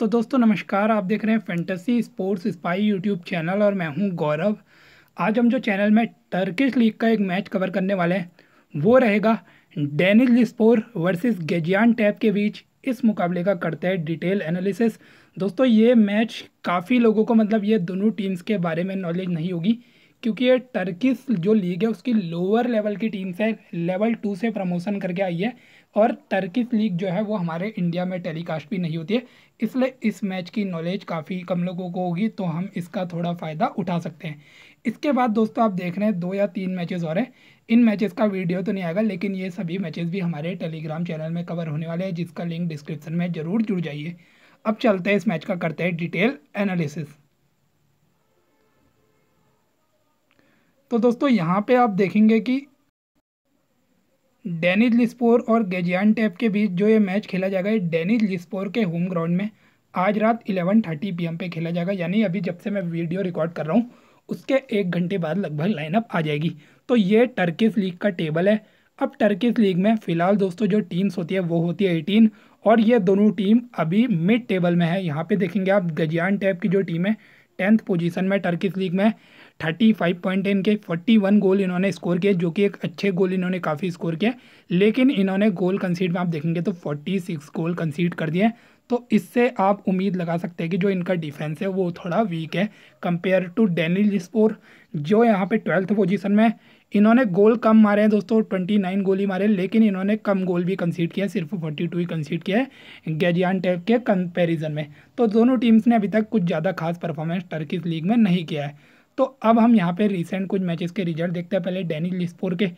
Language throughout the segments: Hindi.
तो दोस्तों, नमस्कार। आप देख रहे हैं fantasy sports spy YouTube channel और मैं हूँ गौरव। आज हम जो चैनल में टर्किश लीग का एक मैच कवर करने वाले हैं, वो रहेगा Denizlispor versus Gaziantep के बीच। इस मुकाबले का करते हैं डिटेल एनालिसिस दोस्तों, ये मैच काफ़ी लोगों को मतलब ये दोनों टीम्स के बारे में नॉलेज नहीं होगी, क्योंकि ये टर्किश जो लीग है, उसकी लोअर लेवल की टीम्स है लेवल टू से प्रमोशन करके आई है। और टर्किश लीग जो है वो हमारे इंडिया में टेलीकास्ट भी नहीं होती है। इसलिए इस मैच की नॉलेज काफ़ी कम लोगों को होगी तो हम इसका थोड़ा फ़ायदा उठा सकते हैं। इसके बाद दोस्तों आप देख रहे हैं, दो या तीन मैचेस और हैं। इन मैचेस का वीडियो तो नहीं आएगा, लेकिन ये सभी मैचेस भी हमारे टेलीग्राम चैनल में कवर होने वाले हैं, जिसका लिंक डिस्क्रिप्शन में ज़रूर जुड़ जाइए। अब चलते हैं इस मैच का, करते हैं डिटेल एनालिसिस तो दोस्तों यहाँ पे आप देखेंगे कि डेनिज लिस्पोर और गेजियान टैप के बीच जो ये मैच खेला जाएगा, ये डेनिज लिस्पोर के होम ग्राउंड में आज रात 11:30 पीएम पे खेला जाएगा। यानी अभी जब से मैं वीडियो रिकॉर्ड कर रहा हूँ, उसके एक घंटे बाद लगभग लाइनअप आ जाएगी। तो ये टर्किस लीग का टेबल है। अब टर्किस लीग में फ़िलहाल दोस्तों जो टीम्स होती है, वो होती है एटीन और ये दोनों टीम अभी मिड टेबल में है। यहाँ पे देखेंगे आप, गजियान टैप की जो टीम है टेंथ पोजीशन में टर्किस लीग में। थर्टी फाइव पॉइंट इनके फोर्टी वन गोल इन्होंने स्कोर किए, जो कि एक अच्छे गोल इन्होंने काफ़ी स्कोर किए। लेकिन इन्होंने गोल कंसीड में आप देखेंगे तो फोर्टी सिक्स गोल कंसीड कर दिए तो इससे आप उम्मीद लगा सकते हैं कि जो इनका डिफेंस है, वो थोड़ा वीक है। कंपेयर टू डेनिल स्पोर जो यहाँ पे ट्वेल्थ पोजीशन में, इन्होंने गोल कम मारे हैं दोस्तों ट्वेंटी नाइन गोल ही मारे, लेकिन इन्होंने कम गोल भी कंसीड किया सिर्फ़ फोर्टी टू ही कंसीड किया है गैजियान टैप के कंपेरिजन में। तो दोनों टीम्स ने अभी तक कुछ ज़्यादा खास परफॉर्मेंस टर्किस लीग में नहीं किया है। तो अब हम यहाँ पे रिसेंट कुछ मैचेस के रिज़ल्ट देखते हैं। पहले डेनिल लिस्पोर के।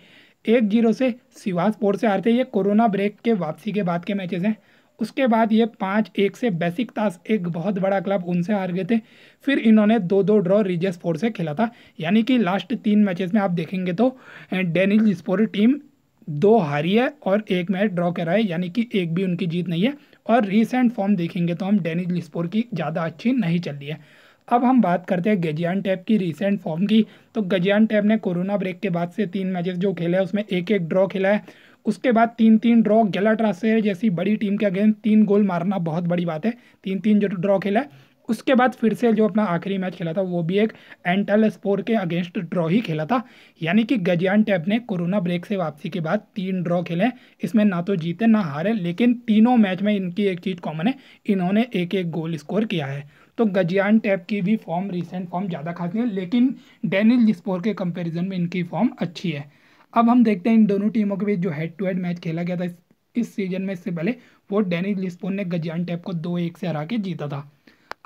एक ज़ीरो से सिवास पोर से हारते ये कोरोना ब्रेक के वापसी के बाद के मैचेस हैं। उसके बाद ये पाँच एक से बेसिक तास एक बहुत बड़ा क्लब उनसे हार गए थे। फिर इन्होंने दो दो ड्रॉ रिजस फोर से खेला था। यानी कि लास्ट तीन मैचेस में आप देखेंगे तो डेनिल स्पोर टीम दो हारी है और एक मैच ड्रॉ करा है। यानी कि एक भी उनकी जीत नहीं है। और रिसेंट फॉर्म देखेंगे तो हम डेनिल स्पोर की ज़्यादा अच्छी नहीं चल रही है। अब हम बात करते हैं गजियान टैप की रिसेंट फॉर्म की। तो गजियान टैप ने कोरोना ब्रेक के बाद से तीन मैचेस जो खेले हैं, उसमें एक एक ड्रॉ खेला है। उसके बाद तीन तीन ड्रॉ गलाट्रासे जैसी बड़ी टीम के अगेंस्ट तीन गोल मारना बहुत बड़ी बात है। तीन तीन जो ड्रॉ खेला है उसके बाद फिर से जो अपना आखिरी मैच खेला था, वो भी एक एंटल स्पोर के अगेंस्ट ड्रॉ ही खेला था। यानी कि गजियान टैप ने कोरोना ब्रेक से वापसी के बाद तीन ड्रॉ खेले इसमें ना तो जीते, ना हारे, लेकिन तीनों मैच में इनकी एक चीज़ कॉमन है, इन्होंने एक एक गोल स्कोर किया है। तो गजियान टैप की भी फॉर्म रिसेंट फॉर्म ज़्यादा खास नहीं है, लेकिन डेनिल लिस्पोर के कंपैरिजन में इनकी फॉर्म अच्छी है। अब हम देखते हैं इन दोनों टीमों के बीच जो हेड टू हेड मैच खेला गया था, इस सीज़न में इससे पहले, वो डेनिल लिस्पोर ने गजियान टैप को दो एक से हरा के जीता था।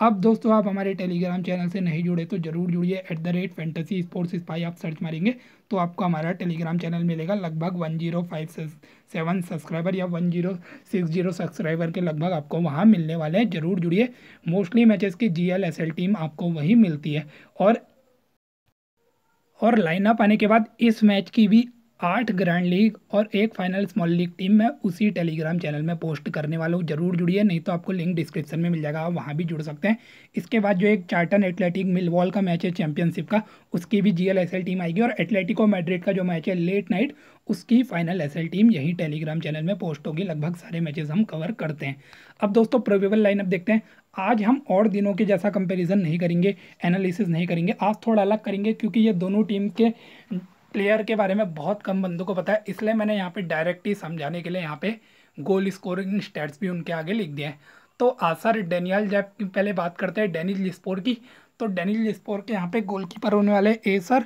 अब दोस्तों, आप हमारे टेलीग्राम चैनल से नहीं जुड़े तो ज़रूर जुड़िए। At the rate fantasy sports spy आप सर्च मारेंगे तो आपको हमारा टेलीग्राम चैनल मिलेगा लगभग one zero five seven subscriber या one zero six zero subscriber के लगभग आपको वहाँ मिलने वाले हैं। ज़रूर जुड़िए। मोस्टली मैचेस की G L S L team आपको वहीं मिलती है। और और लाइनअप आने के बाद इस मैच की भी आठ ग्रैंड लीग और एक फाइनल स्मॉल लीग टीम मैं उसी टेलीग्राम चैनल में पोस्ट करने वाला हूँ। ज़रूर जुड़िए, नहीं तो आपको लिंक डिस्क्रिप्शन में मिल जाएगा, आप वहाँ भी जुड़ सकते हैं। इसके बाद जो एक चार्टन एथलेटिक मिलवॉल का मैच है चैंपियनशिप का, उसकी भी जी टीम आएगी और एथलेटिको मैड्रिड का जो मैच है लेट नाइट, उसकी फाइनल एसएल टीम यही टेलीग्राम चैनल में पोस्ट होगी। लगभग सारे मैचेस हम कवर करते हैं। अब दोस्तों प्रोवेबल लाइनअप देखते हैं। आज हम और दिनों के जैसा कंपैरिजन नहीं करेंगे एनालिसिस नहीं करेंगे। आज थोड़ा अलग करेंगे, क्योंकि ये दोनों टीम के प्लेयर के बारे में बहुत कम बंदों को पता है, इसलिए मैंने यहाँ पे डायरेक्ट ही समझाने के लिए यहाँ पे गोल स्कोरिंग स्टैट्स भी उनके आगे लिख दिए हैं। तो आसर, डेनियल जब पहले बात करते हैं, डेनिल लिस्पोर की। तो डेनिल लिस्पोर के यहाँ पे गोलकीपर होने वाले ए सर,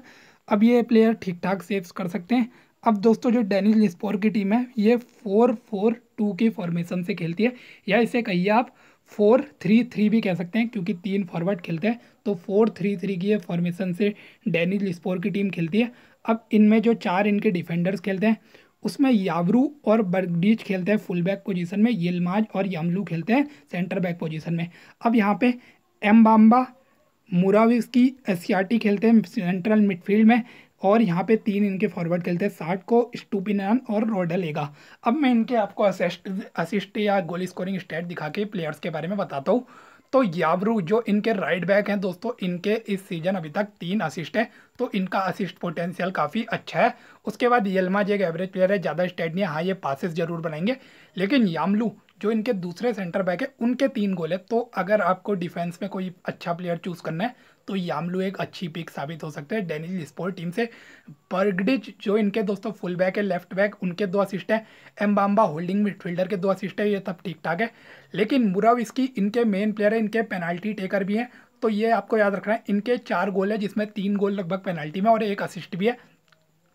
अब ये प्लेयर ठीक ठाक सेव्स कर सकते हैं। अब दोस्तों, जो डेनिल लिस्पोर की टीम है, ये फोर फोर टू की फॉर्मेशन से खेलती है। या इसे कहिए आप फोर थ्री थ्री भी कह सकते हैं, क्योंकि तीन फॉरवर्ड खेलते हैं। तो फोर थ्री थ्री की फॉर्मेशन से डेनिल स्पोर की टीम खेलती है। अब इनमें जो चार इनके डिफेंडर्स खेलते हैं, उसमें यावरू और बर्गडीच खेलते हैं फुल बैक पोजीशन में, यिलमाज और यामलू खेलते हैं सेंटर बैक पोजीशन में। अब यहाँ पे एम्बाम्बा मुराविस की एशियाटी खेलते हैं सेंट्रल मिडफील्ड में और यहाँ पे तीन इनके फॉरवर्ड खेलते हैं साठ को स्टूपिनान और रोडलेगा। अब मैं इनके आपको असिस्ट या गोल स्कोरिंग स्टेट दिखा के प्लेयर्स के बारे में बताता हूँ। तो याबरू जो इनके राइट बैक हैं दोस्तों, इनके इस सीज़न अभी तक तीन असिस्ट हैं तो इनका असिस्ट पोटेंशियल काफ़ी अच्छा है। उसके बाद यलमा जो एक एवरेज प्लेयर है, ज़्यादा स्टेट नहीं है हाँ ये पासिस ज़रूर बनाएँगे। लेकिन यामलू, जो इनके दूसरे सेंटर बैक है, उनके तीन गोल है तो अगर आपको डिफेंस में कोई अच्छा प्लेयर चूज़ करना है तो यामलू एक अच्छी पिक साबित हो सकते हैं डेनिल स्पोर्ट टीम से। बर्गडिच जो इनके दोस्तों फुल बैक है लेफ़्ट बैक उनके दो असिस्ट हैं। एम्बाम्बा होल्डिंग मिडफील्डर के दो असिस्ट है, ये तब ठीक ठाक है। लेकिन मुराव इसकी इनके मेन प्लेयर है, इनके पेनाल्टी टेकर भी हैं। तो ये आपको याद रखना है, इनके चार गोल है, जिसमें तीन गोल लगभग पेनाल्टी में और एक असिस्ट भी है।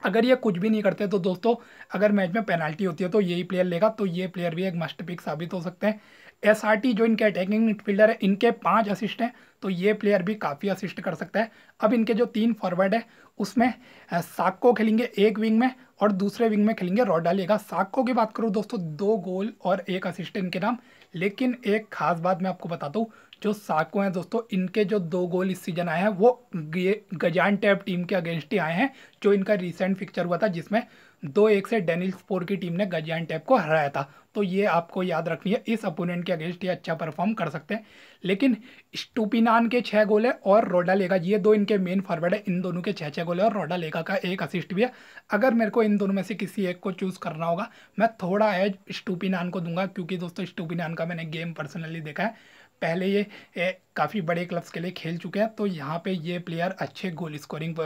अगर ये कुछ भी नहीं करते तो दोस्तों, अगर मैच में पेनाल्टी होती है तो यही प्लेयर लेगा। तो ये प्लेयर भी एक मस्ट पिक साबित हो सकते हैं। एस जो इनके अटैकिंग फील्डर है, इनके पाँच असिस्ट हैं तो ये प्लेयर भी काफ़ी असिस्ट कर सकता है। अब इनके जो तीन फॉरवर्ड है, उसमें साक्को खेलेंगे एक विंग में और दूसरे विंग में खेलेंगे रॉड डालिएगा। साक्को की बात करूँ, दोस्तों, दो गोल और एक असिस्ट इनके नाम, लेकिन एक खास बात मैं आपको बताता हूँ जो साको हैं दोस्तों, इनके जो दो गोल इस सीज़न आए हैं, वो गजान टैप टीम के अगेंस्ट ही आए हैं, जो इनका रिसेंट फिक्चर हुआ था, जिसमें दो एक से डेनिल स्पोर की टीम ने गजान टैप को हराया था। तो ये आपको याद रखनी है, इस अपोनेंट के अगेंस्ट ये अच्छा परफॉर्म कर सकते हैं। लेकिन स्टूपिनान के छः गोल है और रोडा लेगा, ये दो इनके मेन फॉरवर्ड है, इन दोनों के छः छः गोल है और रोडा लेगा का एक असिस्ट भी है। अगर मेरे को इन दोनों में से किसी एक को चूज़ करना होगा, मैं थोड़ा एज स्टूपिनान को दूँगा, क्योंकि दोस्तों स्टूपिनान का मैंने गेम पर्सनली देखा है। पहले ये काफ़ी बड़े क्लब्स के लिए खेल चुके हैं तो यहाँ पे ये प्लेयर अच्छे गोल स्कोरिंग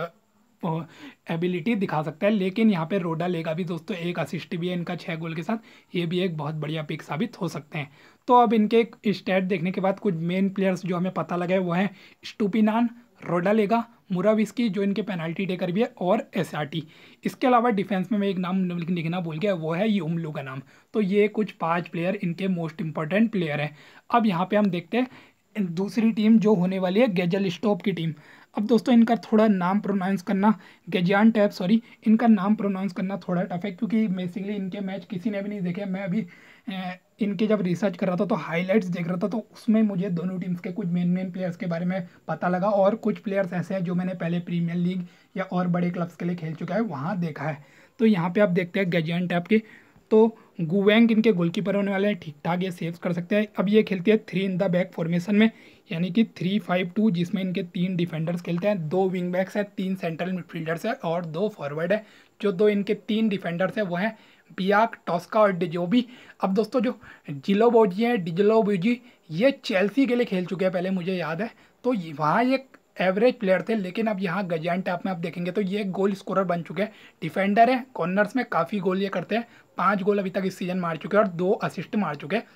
एबिलिटी दिखा सकता है। लेकिन यहाँ पे रोडा लेगा भी दोस्तों एक असिस्ट भी है इनका छः गोल के साथ। ये भी एक बहुत बढ़िया पिक साबित हो सकते हैं। तो अब इनके स्टैट देखने के बाद कुछ मेन प्लेयर्स जो हमें पता लगे वो हैं स्टूपिनान रोडा लेगा, मुराविस्की, जो इनके पेनाल्टी टेकर भी है, और एसआरटी। इसके अलावा डिफेंस में मैं एक नाम लिखना बोल गया, वो है यूमलू का नाम। तो ये कुछ पाँच प्लेयर इनके मोस्ट इंपॉर्टेंट प्लेयर हैं। अब यहाँ पे हम देखते हैं, दूसरी टीम जो होने वाली है गेजल स्टॉप की टीम अब दोस्तों इनका थोड़ा नाम प्रोनाउंस करना गेजान टैप सॉरी इनका नाम प्रोनाउंस करना थोड़ा टफ है, क्योंकि बेसिकली इनके मैच किसी ने भी नहीं देखे। मैं अभी इनके जब रिसर्च कर रहा था तो हाइलाइट्स देख रहा था तो उसमें मुझे दोनों टीम्स के कुछ मेन मेन प्लेयर्स के बारे में पता लगा, और कुछ प्लेयर्स ऐसे हैं जो मैंने पहले प्रीमियर लीग या और बड़े क्लब्स के लिए खेल चुका है, वहाँ देखा है। तो यहाँ पे आप देखते हैं गजियन टैप के तो गुवैंग इनके गोलकीपर होने वाले हैं। ठीक ठाक, ये सेव कर सकते हैं। अब ये खेलती है three in the back formation में, यानी कि थ्री फाइव टू जिसमें इनके तीन डिफेंडर्स खेलते हैं। दो विंग बैक्स हैं, तीन सेंट्रल मिडफील्डर्स हैं और दो फॉरवर्ड है। जो दो इनके तीन डिफेंडर्स हैं, वो हैं बियाक, टॉस्का और डिजोबी। अब दोस्तों, जो जिलोबोजी हैं डिजलोबोजी ये चेल्सी के लिए खेल चुके हैं, पहले मुझे याद है। तो वहाँ ये एवरेज प्लेयर थे, लेकिन अब यहाँ गजान टैप में आप देखेंगे तो ये गोल स्कोरर बन चुके हैं। डिफेंडर है, कॉर्नर्स में काफ़ी गोल ये करते हैं। पाँच गोल अभी तक इस सीज़न मार चुके हैं और दो असिस्ट मार चुके हैं।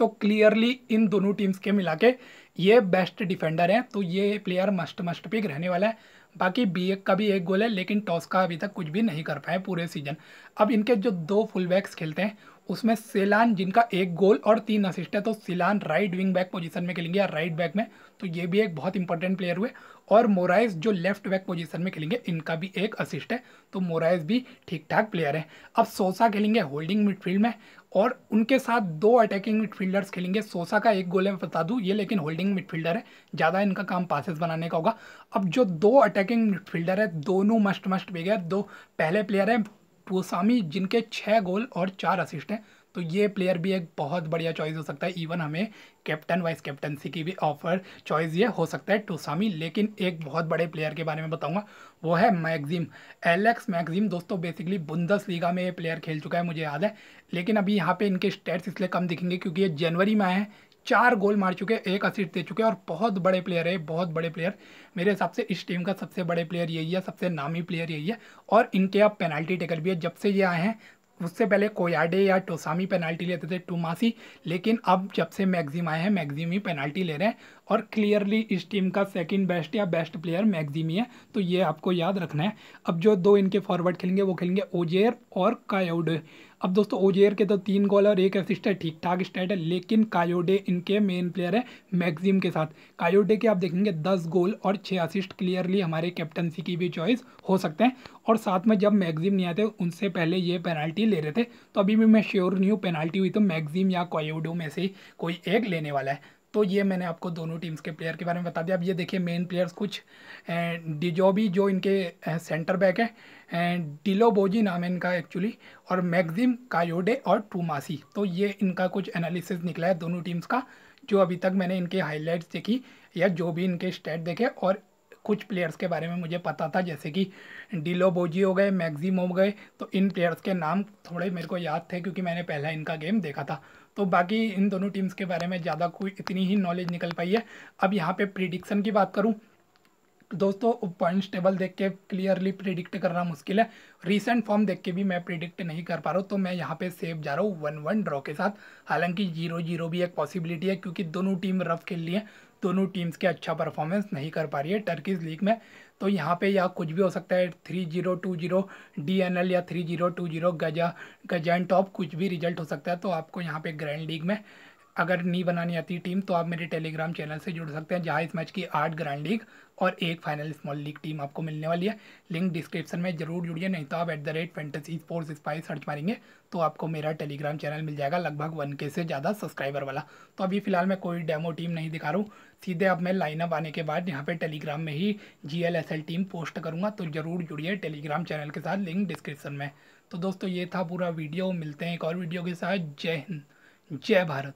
तो क्लियरली इन दोनों टीम्स के मिला के ये बेस्ट डिफेंडर है तो ये प्लेयर मस्ट मस्ट पिक रहने वाला है। बाकी बी का भी एक गोल है, लेकिन टॉस का अभी तक कुछ भी नहीं कर पाए पूरे सीज़न। अब इनके जो दो फुल बैक्स खेलते हैं उसमें सेलान जिनका एक गोल और तीन असिस्ट है तो सिलान राइट विंग बैक पोजीशन में खेलेंगे या राइट बैक में तो ये भी एक बहुत इंपॉर्टेंट प्लेयर हुए। और मोराइस जो लेफ़्ट बैक पोजीशन में खेलेंगे, इनका भी एक असिस्ट है तो मोराइस भी ठीक ठाक प्लेयर है। अब सोसा खेलेंगे होल्डिंग मिडफील्ड में, और उनके साथ दो अटैकिंग मिडफील्डर्स खेलेंगे। सोसा का एक गोल है, मैं बता दूँ, ये लेकिन होल्डिंग मिडफील्डर है, ज़्यादा इनका काम पासिस बनाने का होगा। अब जो दो अटैकिंग मिडफील्डर है, दोनों मस्ट मस्ट गए, दो पहले प्लेयर हैं टूसामी जिनके छः गोल और चार असिस्ट हैं तो ये प्लेयर भी एक बहुत बढ़िया चॉइस हो सकता है। इवन हमें कैप्टन वाइस कैप्टनसी की भी ऑफ़र चॉइस ये हो सकता है टूसामी लेकिन एक बहुत बड़े प्लेयर के बारे में बताऊँगा। वो है मैगजिम एलेक्स मैगजिम दोस्तों बेसिकली बुंदस लीगा में ये प्लेयर खेल चुका है, मुझे याद है। लेकिन अभी यहाँ पे इनके स्टेट्स इसलिए कम दिखेंगे क्योंकि ये जनवरी में आए हैं। चार गोल मार चुके हैं एक असिस्ट दे चुके हैं और बहुत बड़े प्लेयर है, बहुत बड़े प्लेयर मेरे हिसाब से इस टीम का सबसे बड़े प्लेयर यही है, सबसे नामी प्लेयर यही है और इनके अब पेनल्टी टेकर भी है। जब से ये आए हैं, उससे पहले कोयाडे या टोसामी पेनाल्टी लेते थे टूमासी, लेकिन अब जब से मैगजिम आए हैं मैगजिम ही पेनाल्टी ले रहे हैं और क्लियरली इस टीम का सेकंड बेस्ट या बेस्ट प्लेयर मैगजिम ही है। तो ये आपको याद रखना है। अब जो दो इनके फॉरवर्ड खेलेंगे, वो खेलेंगे ओजेर और कायोडे। अब दोस्तों ओजेयर के तो तीन गोल और एक असिस्ट है ठीक ठाक स्टेट है, लेकिन कायोडे इनके मेन प्लेयर है मैगजिम के साथ। कायोडे के आप देखेंगे, दस गोल और छः असिस्ट क्लियरली हमारे कैप्टनसी की भी चॉइस हो सकते हैं। और साथ में जब मैगजिम नहीं आते, उनसे पहले ये पेनाल्टी ले रहे थे तो अभी भी मैं श्योर नहीं हूँ पेनाल्टी हुई तो मैगजिम या कायोडो में से कोई एक लेने वाला है। तो ये मैंने आपको दोनों टीम्स के प्लेयर के बारे में बता दिया। अब ये देखिए मेन प्लेयर्स कुछ डिजोबी जो इनके सेंटर बैक है डिलोबोजी नाम है इनका एक्चुअली और मैगजिम कायोडे और टूमासी तो ये इनका कुछ एनालिसिस निकला है दोनों टीम्स का, जो अभी तक मैंने इनके हाईलाइट्स देखी या जो भी इनके स्टेट देखे, और कुछ प्लेयर्स के बारे में मुझे पता था, जैसे कि डिलो बोजी हो गए मैगजिम हो गए तो इन प्लेयर्स के नाम थोड़े मेरे को याद थे क्योंकि मैंने पहला इनका गेम देखा था। तो बाकी इन दोनों टीम्स के बारे में ज़्यादा कोई इतनी ही नॉलेज निकल पाई है। अब यहाँ पे प्रिडिक्शन की बात करूँ, दोस्तों पॉइंट्स टेबल देख के क्लियरली प्रिडिक्ट करना मुश्किल है। रीसेंट फॉर्म देख के भी मैं प्रिडिक्ट नहीं कर पा रहा हूँ तो मैं यहाँ पे सेफ़ जा रहा हूँ वन वन ड्रॉ के साथ। हालाँकि ज़ीरो ज़ीरो भी एक पॉसिबिलिटी है, क्योंकि दोनों टीम रफ खेल रही है। दोनों टीम्स के अच्छा परफॉर्मेंस नहीं कर पा रही है टर्किस लीग में। तो यहाँ पे या कुछ भी हो सकता है three zero two zero D N L या थ्री ज़ीरो टू ज़ीरो गजा गजैन टॉप कुछ भी रिज़ल्ट हो सकता है तो आपको यहाँ पे ग्रैंड लीग में अगर नहीं बनानी आती टीम तो आप मेरे टेलीग्राम चैनल से जुड़ सकते हैं, जहाँ इस मैच की आठ ग्रैंड लीग और एक फाइनल स्मॉल लीग टीम आपको मिलने वाली है। लिंक डिस्क्रिप्शन में ज़रूर जुड़िए, नहीं तो आप at the rate fantasy sports spy search मारेंगे तो आपको मेरा टेलीग्राम चैनल मिल जाएगा लगभग वन के से ज़्यादा सब्सक्राइबर वाला। तो अभी फ़िलहाल मैं कोई डेमो टीम नहीं दिखा रहा हूँ, सीधे अब मैं लाइनअप आने के बाद यहाँ पे टेलीग्राम में ही G L S L team post करूँगा तो ज़रूर जुड़िए टेलीग्राम चैनल के साथ, लिंक डिस्क्रिप्शन में। तो दोस्तों, ये था पूरा वीडियो मिलते हैं एक और वीडियो के साथ। जय हिंद, जय भारत।